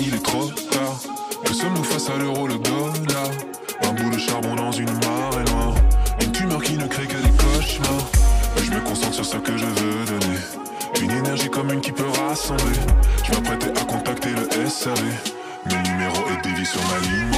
il est trop tard. Nous sommes-nous face à l'euro, le dollar Un bout de charbon dans une marée noire. Une tumeur qui ne crée que des cauchemars. Je me concentre sur ce que je veux donner. Une énergie commune qui peut rassembler. Je m'apprêtais à contacter le SAV. Mes numéros et déviés sur ma ligne.